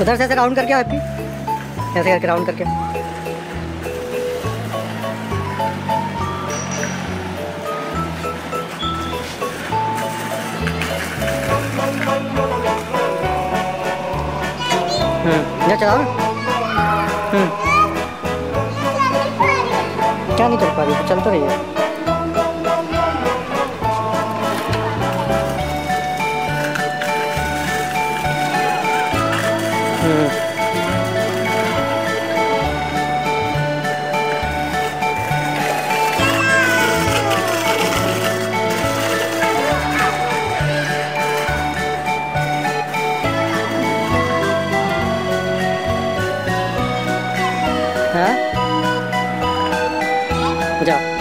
उधर से ऐसे राउंड करके आओ हैप्पी ऐसे करके राउंड करके हम्म। चलाओ हम्म। क्या नहीं चल पा रही? चल तो रही है। 嗯。不叫。